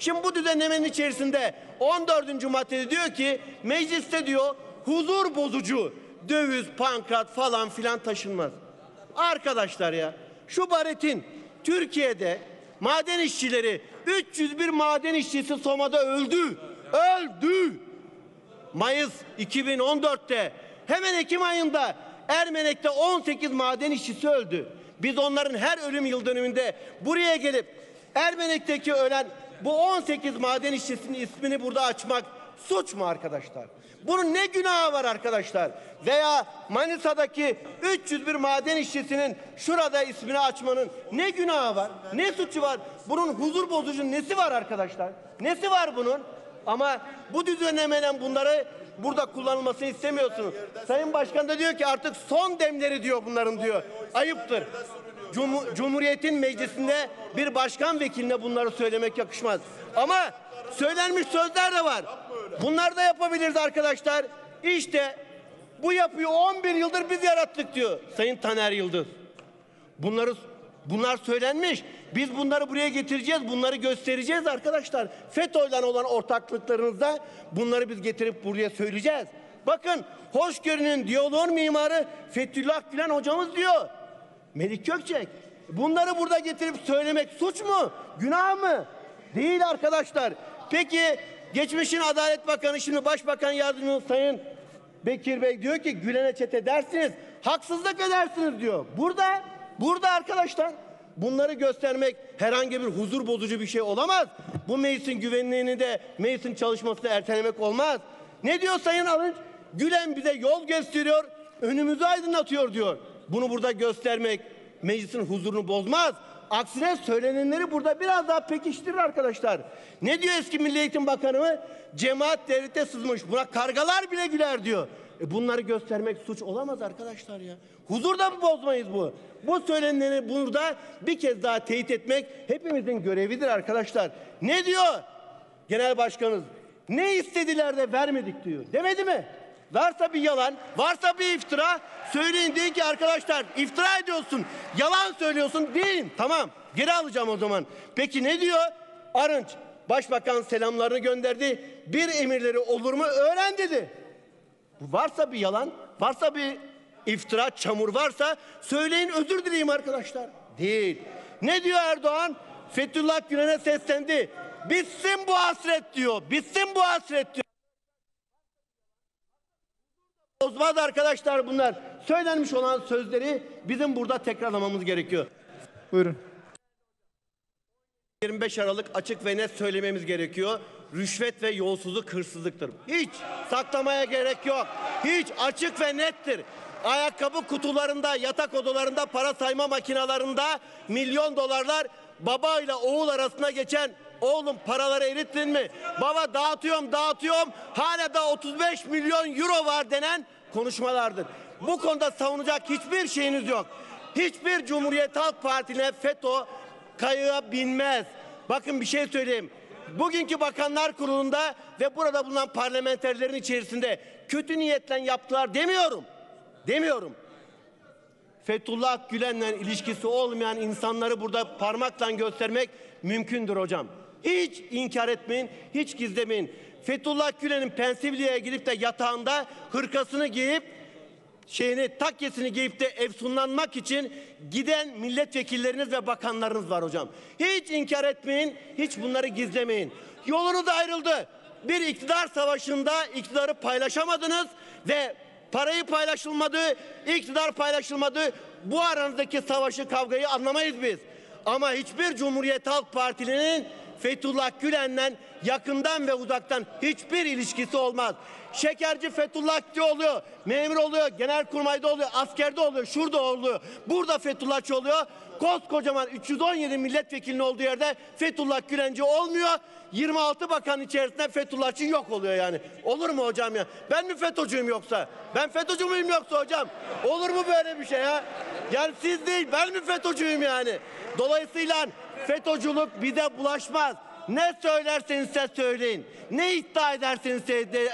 Şimdi bu düzenlemenin içerisinde 14. maddede diyor ki mecliste diyor huzur bozucu döviz, pankrat falan filan taşınmaz. Arkadaşlar ya şu baretin Türkiye'de maden işçileri 301 maden işçisi Soma'da öldü. Öldü. Mayıs 2014'te hemen Ekim ayında Ermenek'te 18 maden işçisi öldü. Biz onların her ölüm yıl dönümünde buraya gelip Ermenek'teki ölen bu 18 maden işçisinin ismini burada açmak suç mu arkadaşlar? Bunun ne günahı var arkadaşlar? Veya Manisa'daki 301 maden işçisinin şurada ismini açmanın ne günahı var? Ne suçu var? Bunun huzur bozucu nesi var arkadaşlar? Nesi var bunun? Ama bu düzenlemeden bunları burada kullanılmasını istemiyorsunuz. Sayın Başkan da diyor ki artık son demleri diyor bunların diyor. Ayıptır. Cum- Cumhuriyetin meclisinde bir başkan vekiline bunları söylemek yakışmaz. Ama söylenmiş sözler de var. Bunlar da yapabiliriz arkadaşlar. İşte bu yapıyı 11 yıldır biz yarattık diyor Sayın Taner Yıldız. Bunları bunlar söylenmiş. Biz bunları buraya getireceğiz. Bunları göstereceğiz arkadaşlar. FETÖ'yle olan ortaklıklarınızda bunları biz getirip buraya söyleyeceğiz. Bakın hoşgörünün diyaloğun mimarı Fethullah Gülen hocamız diyor. Melik Gökçek. Bunları burada getirip söylemek suç mu? Günah mı? Değil arkadaşlar. Peki geçmişin Adalet Bakanı şimdi Başbakan Yardımcısı Sayın Bekir Bey diyor ki Gülen'e çete dersiniz. Haksızlık edersiniz diyor. Burada, burada arkadaşlar bunları göstermek herhangi bir huzur bozucu bir şey olamaz. Bu meclisin güvenliğini de meclisin çalışmasını ertelemek olmaz. Ne diyor Sayın Alınç? Gülen bize yol gösteriyor, önümüzü aydınlatıyor diyor. Bunu burada göstermek meclisin huzurunu bozmaz. Aksine söylenenleri burada biraz daha pekiştirir arkadaşlar. Ne diyor eski Milli Eğitim Bakanı? Cemaat devlete sızmış. Buna kargalar bile güler diyor. E bunları göstermek suç olamaz arkadaşlar ya. Huzur da mı bozmayız bu? Bu söylenenleri burada bir kez daha teyit etmek hepimizin görevidir arkadaşlar. Ne diyor genel başkanımız? Ne istediler de vermedik diyor. Demedi mi? Varsa bir yalan, varsa bir iftira söyleyin deyin ki arkadaşlar iftira ediyorsun, yalan söylüyorsun deyin. Tamam geri alacağım o zaman. Peki ne diyor? Arınç başbakan selamlarını gönderdi. Bir emirleri olur mu öğren dedi. Varsa bir yalan, varsa bir iftira, çamur varsa söyleyin özür dileyim arkadaşlar. Değil. Ne diyor Erdoğan? Fethullah Gülen'e seslendi. Bitsin bu hasret diyor. Bitsin bu hasret diyor. Bozmaz arkadaşlar bunlar. Söylenmiş olan sözleri bizim burada tekrarlamamız gerekiyor. Buyurun. 25 Aralık açık ve net söylememiz gerekiyor. Rüşvet ve yolsuzluk hırsızlıktır. Hiç saklamaya gerek yok. Hiç açık ve nettir. Ayakkabı kutularında, yatak odalarında, para sayma makinalarında milyon dolarlar baba ile oğul arasında geçen oğlum paraları erittin mi? Baba dağıtıyorum dağıtıyorum hala da 35 milyon euro var denen konuşmalardır. Bu konuda savunacak hiçbir şeyiniz yok. Hiçbir Cumhuriyet Halk Partisi'ne FETÖ kayığa binmez. Bakın bir şey söyleyeyim. Bugünkü Bakanlar Kurulu'nda ve burada bulunan parlamenterlerin içerisinde kötü niyetle yaptılar demiyorum. Demiyorum. Fethullah Gülen'le ilişkisi olmayan insanları burada parmakla göstermek mümkündür hocam. Hiç inkar etmeyin, hiç gizlemeyin. Fethullah Gülen'in Pensilvanya'ya gidip de yatağında hırkasını giyip şeyini takkesini giyip de efsunlanmak için giden milletvekilleriniz ve bakanlarınız var hocam. Hiç inkar etmeyin, hiç bunları gizlemeyin. Yolunuz ayrıldı. Bir iktidar savaşında iktidarı paylaşamadınız ve parayı paylaşılmadı, iktidar paylaşılmadı. Bu aranızdaki savaşı, kavgayı anlamayız biz. Ama hiçbir Cumhuriyet Halk Partili'nin Fethullah Gülen'le yakından ve uzaktan hiçbir ilişkisi olmaz. Şekerci Fethullah oluyor, memur oluyor, genelkurmayda oluyor, askerde oluyor, şurada oluyor. Burada Fethullahçı oluyor. Koskocaman 317 milletvekilinin olduğu yerde Fethullah Gülenci olmuyor. 26 bakan içerisinde Fethullahçı yok oluyor yani. Olur mu hocam ya? Ben mi FETÖ'cüyüm yoksa? Ben FETÖ'cü müyüm yoksa hocam? Olur mu böyle bir şey ya? Yani siz değil ben mi FETÖ'cüyüm yani? Dolayısıyla FETÖ'cülük bize bulaşmaz. Ne söylerseniz size söyleyin. Ne iddia ederseniz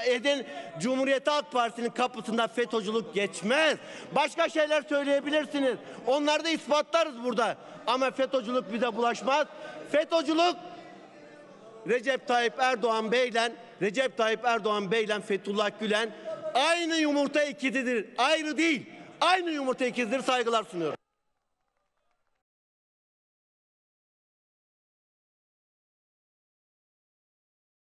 edin. Cumhuriyet Halk Partisi'nin kapısında FETÖ'cülük geçmez. Başka şeyler söyleyebilirsiniz. Onları da ispatlarız burada. Ama FETÖ'cülük bize bulaşmaz. FETÖ'cülük Recep Tayyip Erdoğan Bey'le Recep Tayyip Erdoğan Bey'le Fethullah Gülen aynı yumurta ikizidir. Ayrı değil. Aynı yumurta ikizidir. Saygılar sunuyorum.